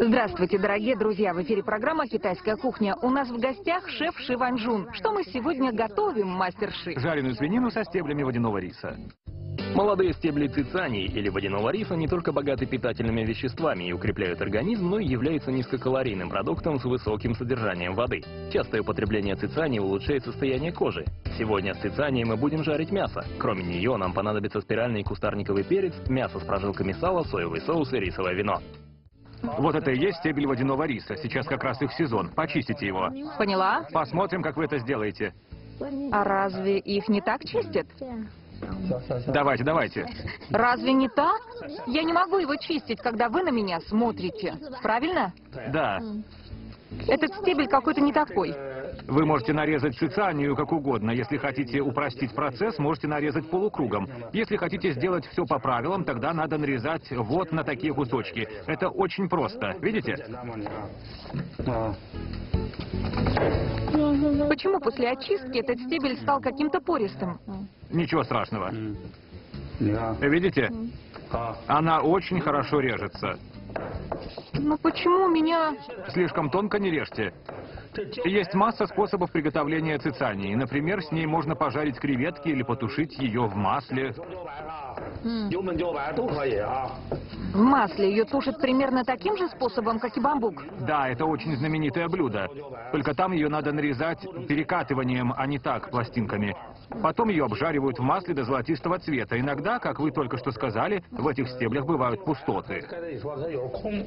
Здравствуйте, дорогие друзья! В эфире программа «Китайская кухня». У нас в гостях шеф Ши Ваньжун. Что мы сегодня готовим, мастер Ши? Жареную свинину со стеблями водяного риса. Молодые стебли цицании или водяного риса не только богаты питательными веществами и укрепляют организм, но и являются низкокалорийным продуктом с высоким содержанием воды. Частое употребление цицании улучшает состояние кожи. Сегодня с цицанией мы будем жарить мясо. Кроме нее нам понадобится спиральный кустарниковый перец, мясо с прожилками сала, соевый соус и рисовое вино. Вот это и есть стебель водяного риса. Сейчас как раз их сезон. Почистите его. Поняла? Посмотрим, как вы это сделаете. А разве их не так чистят? Давайте, давайте. Разве не так? Я не могу его чистить, когда вы на меня смотрите. Правильно? Да. Этот стебель какой-то не такой. Вы можете нарезать цицанию как угодно. Если хотите упростить процесс, можете нарезать полукругом. Если хотите сделать все по правилам, тогда надо нарезать вот на такие кусочки. Это очень просто. Видите? Почему после очистки этот стебель стал каким-то пористым? Ничего страшного. Видите? Она очень хорошо режется. Но почему у меня... Слишком тонко не режьте. Есть масса способов приготовления цицании. Например, с ней можно пожарить креветки или потушить ее в масле. В масле ее тушат примерно таким же способом, как и бамбук. Да, это очень знаменитое блюдо. Только там ее надо нарезать перекатыванием, а не так, пластинками. Потом ее обжаривают в масле до золотистого цвета. Иногда, как вы только что сказали, в этих стеблях бывают пустоты.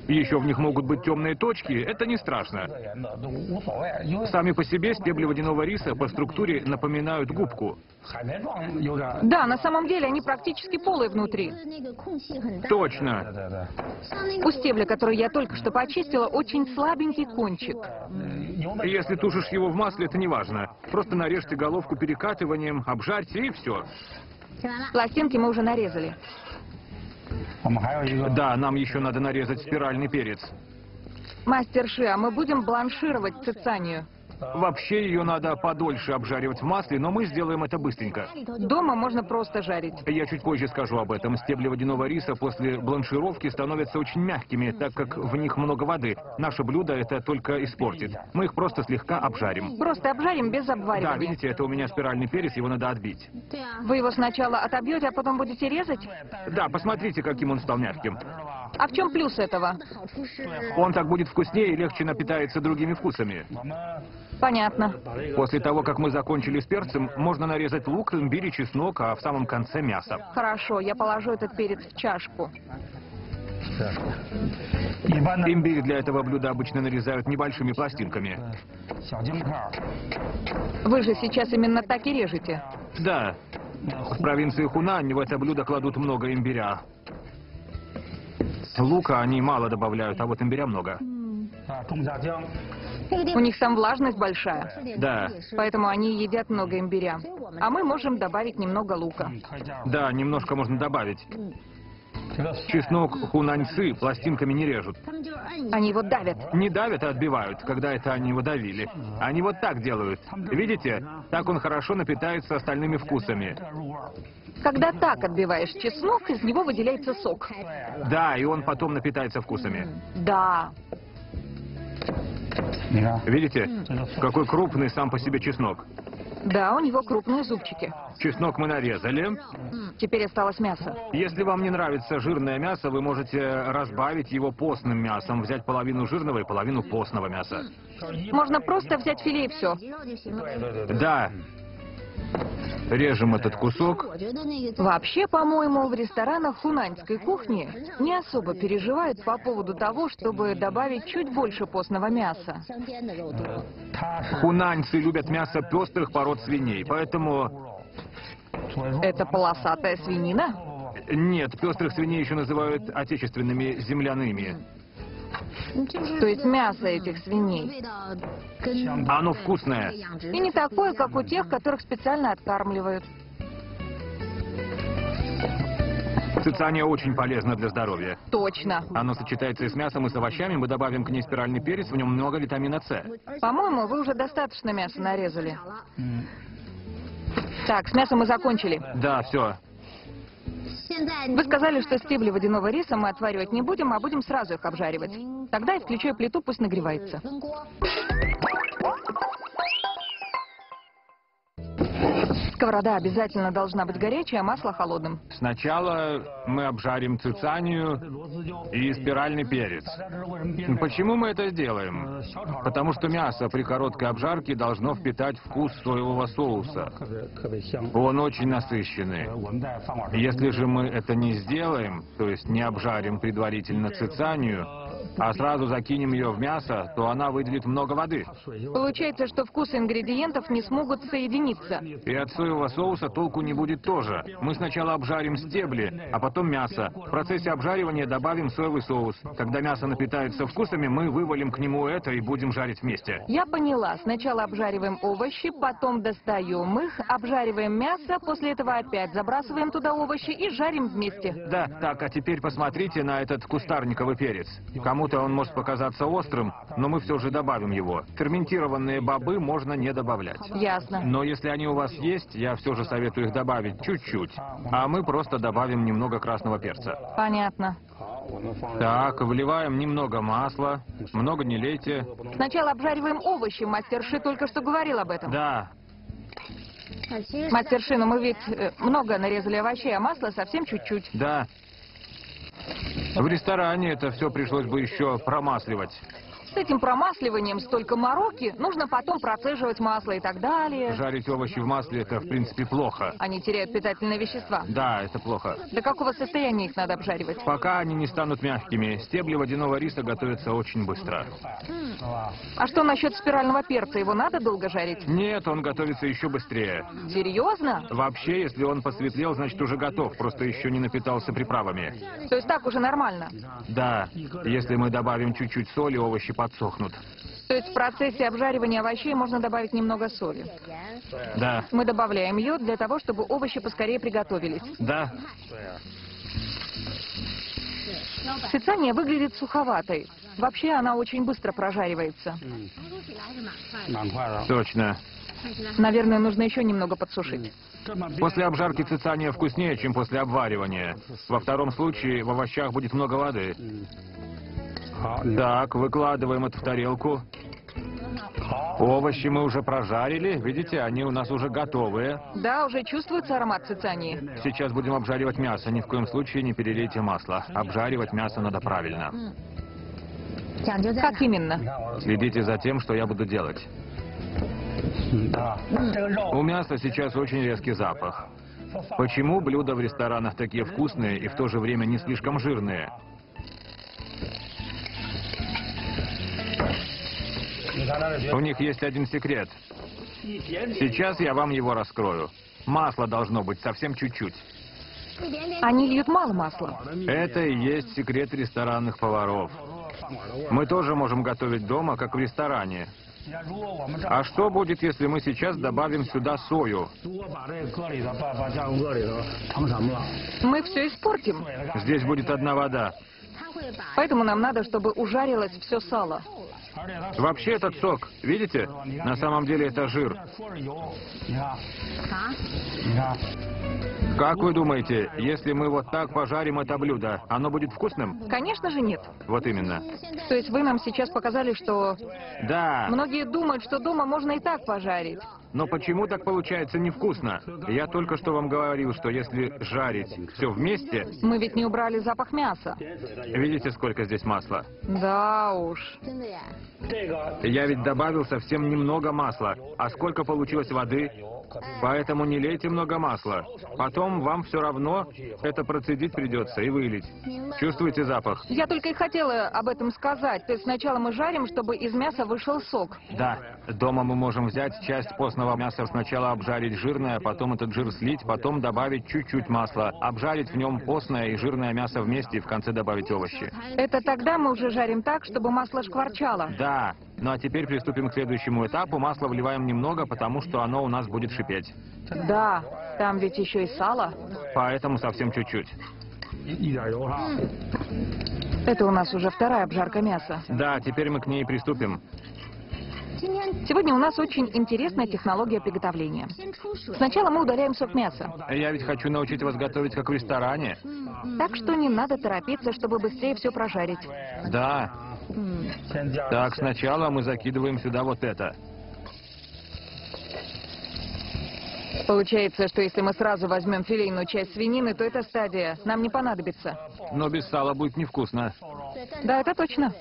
Еще в них могут быть темные точки. Это не страшно. Сами по себе стебли водяного риса по структуре напоминают губку. Да, на самом деле они практически полые внутри. Точно. У стебля, который я только что почистила, очень слабенький кончик. Если тушишь его в масле, это не важно. Просто нарежьте головку перекатыванием, обжарьте и все. Пластинки мы уже нарезали. Да, нам еще надо нарезать спиральный перец. Мастер Ши, а мы будем бланшировать цицанию. Вообще ее надо подольше обжаривать в масле, но мы сделаем это быстренько. Дома можно просто жарить. Я чуть позже скажу об этом. Стебли водяного риса после бланшировки становятся очень мягкими, так как в них много воды. Наше блюдо это только испортит. Мы их просто слегка обжарим. Просто обжарим без Да, обваривания. видите, это у меня спиральный перец, его надо отбить. Вы его сначала отобьете, а потом будете резать? Да, посмотрите, каким он стал мягким. А в чем плюс этого? Он так будет вкуснее и легче напитается другими вкусами. Понятно. После того, как мы закончили с перцем, можно нарезать лук, имбирь и чеснок, а в самом конце мясо. Хорошо, я положу этот перец в чашку. Имбирь для этого блюда обычно нарезают небольшими пластинками. Вы же сейчас именно так и режете. Да, в провинции Хунань в это блюдо кладут много имбиря. Лука они мало добавляют, а вот имбиря много. У них там влажность большая, Да, поэтому они едят много имбиря. А мы можем добавить немного лука. да, немножко можно добавить. Чеснок хунаньцы пластинками не режут. Они его давят. Не давят, а отбивают, когда это они его давили. Они вот так делают. Видите? Так он хорошо напитается остальными вкусами. Когда так отбиваешь чеснок, из него выделяется сок. Да, и он потом напитается вкусами. Да. Видите? Какой крупный сам по себе чеснок. Да, у него крупные зубчики. Чеснок мы нарезали. Теперь осталось мясо. Если вам не нравится жирное мясо, вы можете разбавить его постным мясом, взять половину жирного и половину постного мяса. Можно просто взять филе и все. Да. Режем этот кусок. Вообще, по-моему, в ресторанах хунаньской кухни не особо переживают по поводу того, чтобы добавить чуть больше постного мяса. Хунаньцы любят мясо пестрых пород свиней, поэтому... Это полосатая свинина? Нет, пестрых свиней еще называют отечественными земляными. То есть мясо этих свиней. Оно вкусное. И не такое, как у тех, которых специально откармливают. Цицания очень полезна для здоровья. Точно. Оно сочетается и с мясом, и с овощами. Мы добавим к ней спиральный перец, в нем много витамина С. По-моему, вы уже достаточно мяса нарезали. Так, с мясом мы закончили. Да, все. Вы сказали, что стебли водяного риса мы отваривать не будем, а будем сразу их обжаривать. Тогда я включаю плиту, пусть нагревается. Сковорода обязательно должна быть горячей, а масло холодным. Сначала мы обжарим цицанию и спиральный перец. Почему мы это сделаем? Потому что мясо при короткой обжарке должно впитать вкус соевого соуса. Он очень насыщенный. Если же мы это не сделаем, то есть не обжарим предварительно цицанию, а сразу закинем ее в мясо, то она выделит много воды. Получается, что вкусы ингредиентов не смогут соединиться. И от соевого соуса толку не будет тоже. Мы сначала обжарим стебли, а потом мясо. В процессе обжаривания добавим соевый соус. Когда мясо напитается вкусами, мы вывалим к нему это и будем жарить вместе. Я поняла. Сначала обжариваем овощи, потом достаем их, обжариваем мясо, после этого опять забрасываем туда овощи и жарим вместе. Да, так, а теперь посмотрите на этот кустарниковый перец. Кому-то он может показаться острым, но мы все же добавим его. Ферментированные бобы можно не добавлять. Ясно. Но если они у вас есть, я все же советую их добавить чуть-чуть. А мы просто добавим немного красного перца. Понятно. Так, вливаем немного масла. Много не лейте. Сначала обжариваем овощи. Мастер Ши только что говорил об этом. Да, Мастер Ши, ну мы ведь э, много нарезали овощей, а масла совсем чуть-чуть. да. В ресторане это все пришлось бы еще промасливать. С этим промасливанием столько мороки, нужно потом процеживать масло и так далее. Жарить овощи в масле это в принципе плохо. Они теряют питательные вещества. Да, это плохо. До какого состояния их надо обжаривать? Пока они не станут мягкими, стебли водяного риса готовятся очень быстро. А что насчет спирального перца? Его надо долго жарить? Нет, он готовится еще быстрее. Серьезно? Вообще, если он посветлел, значит уже готов, просто еще не напитался приправами. То есть так уже нормально? Да, если мы добавим чуть-чуть соли, овощи подсохнут. То есть в процессе обжаривания овощей можно добавить немного соли? Да. Мы добавляем ее для того, чтобы овощи поскорее приготовились? Да. Сицания выглядит суховатой. Вообще она очень быстро прожаривается. Точно. Наверное, нужно еще немного подсушить. После обжарки цицания вкуснее, чем после обваривания. Во втором случае в овощах будет много воды. Так, выкладываем это в тарелку. Овощи мы уже прожарили. Видите, они у нас уже готовые. Да, уже чувствуется аромат цицании. Сейчас будем обжаривать мясо. Ни в коем случае не перелейте масло. Обжаривать мясо надо правильно. Как именно? Следите за тем, что я буду делать. У мяса сейчас очень резкий запах. Почему блюда в ресторанах такие вкусные и в то же время не слишком жирные? У них есть один секрет. Сейчас я вам его раскрою. Масло должно быть совсем чуть-чуть. Они льют мало масла. Это и есть секрет ресторанных поваров. Мы тоже можем готовить дома, как в ресторане. А что будет, если мы сейчас добавим сюда сою? Мы все испортим. Здесь будет одна вода. Поэтому нам надо, чтобы ужарилось все сало. Вообще этот сок, видите, на самом деле это жир. Как вы думаете, если мы вот так пожарим это блюдо, оно будет вкусным? Конечно же нет. Вот именно. То есть вы нам сейчас показали, что... Да. Многие думают, что дома можно и так пожарить. Но почему так получается невкусно? Я только что вам говорил, что если жарить все вместе... Мы ведь не убрали запах мяса. Видите, сколько здесь масла? Да уж. Я ведь добавил совсем немного масла. А сколько получилось воды? Поэтому не лейте много масла. Потом вам все равно это процедить придется и вылить. Чувствуете запах? Я только и хотела об этом сказать. То есть сначала мы жарим, чтобы из мяса вышел сок. Да. Дома мы можем взять часть постного тушеного мяса сначала обжарить жирное, потом этот жир слить, потом добавить чуть-чуть масла, обжарить в нем постное и жирное мясо вместе и в конце добавить овощи. Это тогда мы уже жарим так, чтобы масло шкварчало? Да. Ну а теперь приступим к следующему этапу. Масло вливаем немного, потому что оно у нас будет шипеть. Да, там ведь еще и сало. Поэтому совсем чуть-чуть. Это у нас уже вторая обжарка мяса. Да, теперь мы к ней приступим. Сегодня у нас очень интересная технология приготовления. Сначала мы удаляем сок мяса. Я ведь хочу научить вас готовить, как в ресторане. Так что не надо торопиться, чтобы быстрее все прожарить. Да. Так, сначала мы закидываем сюда вот это. Получается, что если мы сразу возьмем филейную часть свинины, то эта стадия. Нам не понадобится. Но без сала будет невкусно. Да, это точно.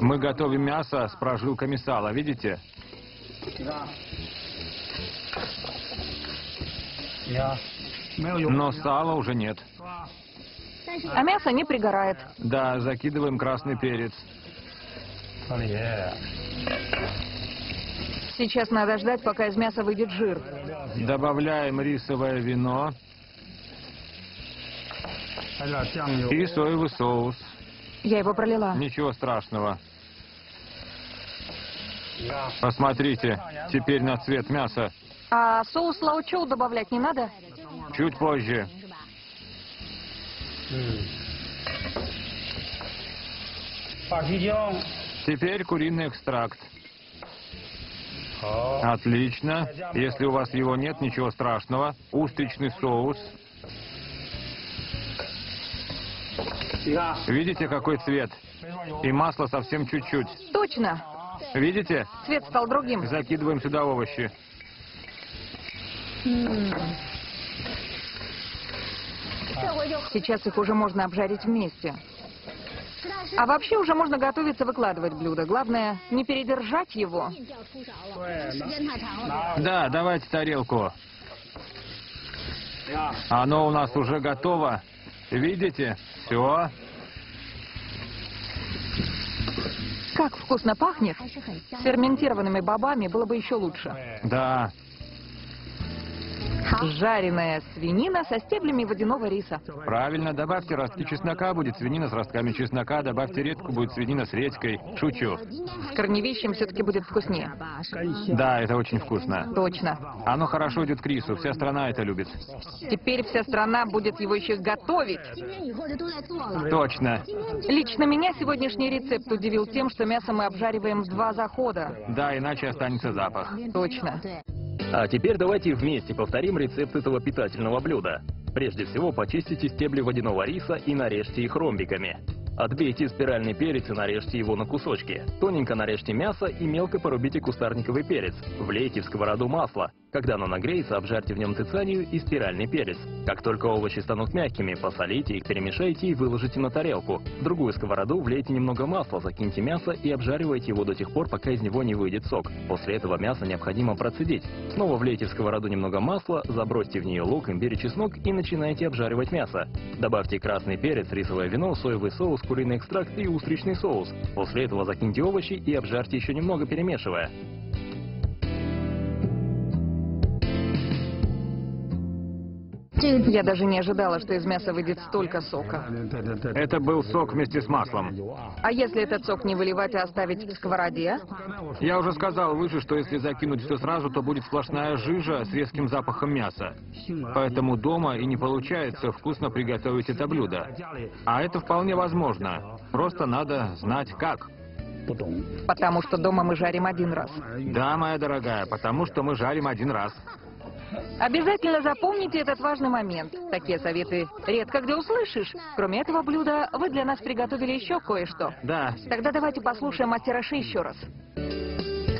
Мы готовим мясо с прожилками сала, видите? Но сала уже нет. А мясо не пригорает. Да, закидываем красный перец. Oh, Сейчас надо ждать, пока из мяса выйдет жир. Добавляем рисовое вино и соевый соус. Я его пролила. Ничего страшного. Посмотрите, теперь на цвет мяса. А соус лаучоу добавлять не надо? Чуть позже. Теперь куриный экстракт. Отлично. Если у вас его нет, ничего страшного. Устричный соус. Видите, какой цвет? И масло совсем чуть-чуть. Точно. Видите? Цвет стал другим. Закидываем сюда овощи. Сейчас их уже можно обжарить вместе. А вообще уже можно готовиться выкладывать блюдо. Главное, не передержать его. Да, давайте тарелку. Оно у нас уже готово. Видите? Все. Как вкусно пахнет. С ферментированными бобами было бы еще лучше. Да. Жареная свинина со стеблями водяного риса. Правильно, добавьте ростки чеснока, будет свинина с ростками чеснока, добавьте редьку, будет свинина с редькой. Шучу. С корневищем все-таки будет вкуснее. Да, это очень вкусно. Точно. Оно хорошо идет к рису, вся страна это любит. Теперь вся страна будет его еще готовить. Точно. Лично меня сегодняшний рецепт удивил тем, что мясо мы обжариваем в два захода. Да, иначе останется запах. Точно. 对，А теперь давайте вместе повторим рецепт этого питательного блюда. Прежде всего почистите стебли водяного риса и нарежьте их ромбиками. Отбейте спиральный перец и нарежьте его на кусочки. Тоненько нарежьте мясо и мелко порубите кустарниковый перец. Влейте в сковороду масло. Когда оно нагреется, обжарьте в нем цицанию и спиральный перец. Как только овощи станут мягкими, посолите их, перемешайте и выложите на тарелку. В другую сковороду влейте немного масла, закиньте мясо и обжаривайте его до тех пор, пока из него не выйдет сок. После этого мясо необходимо процедить. Снова влейте в сковороду немного масла, забросьте в нее лук, имбирь и чеснок и начинайте обжаривать мясо. Добавьте красный перец, рисовое вино, соевый соус, куриный экстракт и устричный соус. После этого закиньте овощи и обжарьте еще немного, перемешивая. Я даже не ожидала, что из мяса выйдет столько сока. Это был сок вместе с маслом. А если этот сок не выливать, а оставить в сковороде? Я уже сказал выше, что если закинуть все сразу, то будет сплошная жижа с резким запахом мяса. Поэтому дома и не получается вкусно приготовить это блюдо. А это вполне возможно. Просто надо знать как. Потому что дома мы жарим один раз. Да, моя дорогая, потому что мы жарим один раз. Обязательно запомните этот важный момент. Такие советы редко где услышишь. Кроме этого блюда, вы для нас приготовили еще кое-что. Да, Тогда давайте послушаем мастера Ши еще раз.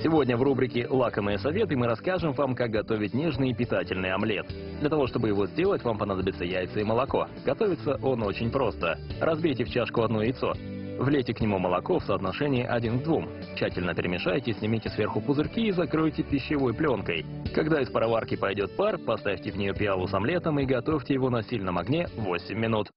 Сегодня в рубрике «Лакомые советы» мы расскажем вам, как готовить нежный и питательный омлет. Для того, чтобы его сделать, вам понадобится яйца и молоко. Готовится он очень просто. Разбейте в чашку одно яйцо. Влейте к нему молоко в соотношении 1 к 2. Тщательно перемешайте, снимите сверху пузырьки и закройте пищевой пленкой. Когда из пароварки пойдет пар, поставьте в нее пиалу с омлетом и готовьте его на сильном огне 8 минут.